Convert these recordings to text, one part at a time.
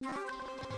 No.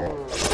Oh.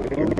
you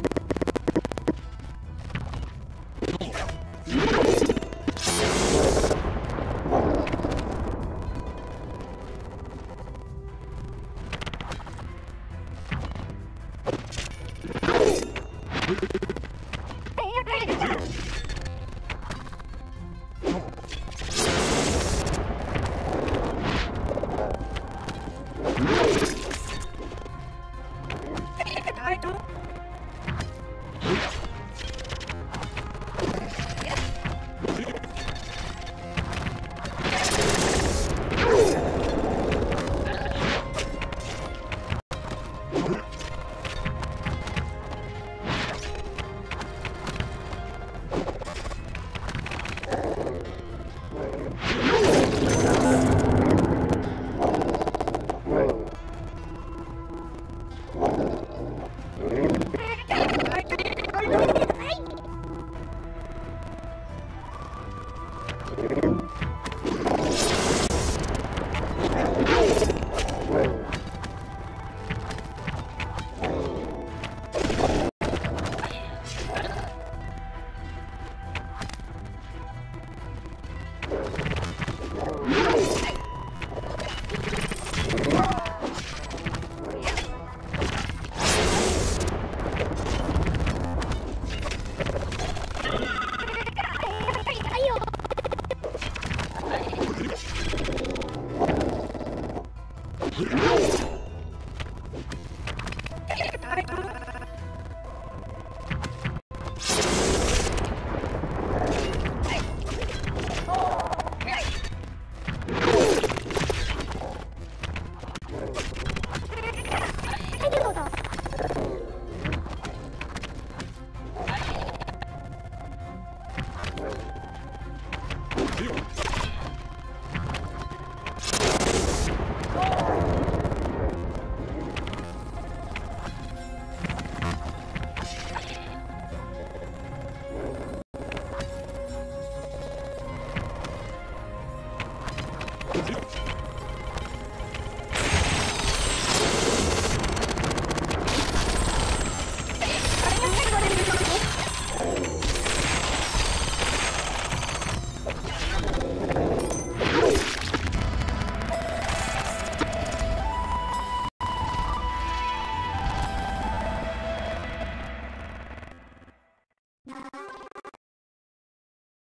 No!